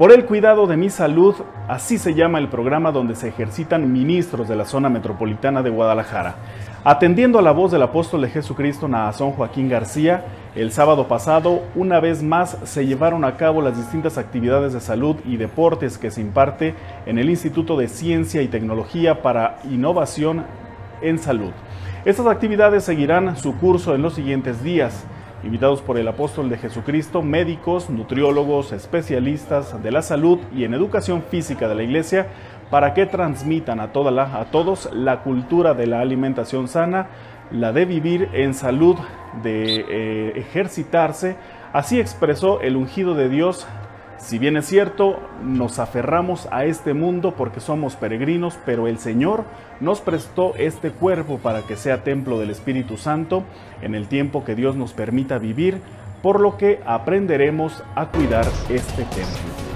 Por el cuidado de mi salud, así se llama el programa donde se ejercitan ministros de la zona metropolitana de Guadalajara. Atendiendo a la voz del apóstol de Jesucristo Naazón Joaquín García, el sábado pasado, una vez más, se llevaron a cabo las distintas actividades de salud y deportes que se imparte en el Instituto de Ciencia y Tecnología para Innovación en Salud. Estas actividades seguirán su curso en los siguientes días invitados por el apóstol de Jesucristo, médicos, nutriólogos, especialistas de la salud y en educación física de la iglesia, para que transmitan a, a todos la cultura de la alimentación sana, la de vivir en salud, de eh, ejercitarse. Así expresó el ungido de Dios si bien es cierto, nos aferramos a este mundo porque somos peregrinos, pero el Señor nos prestó este cuerpo para que sea templo del Espíritu Santo en el tiempo que Dios nos permita vivir, por lo que aprenderemos a cuidar este templo.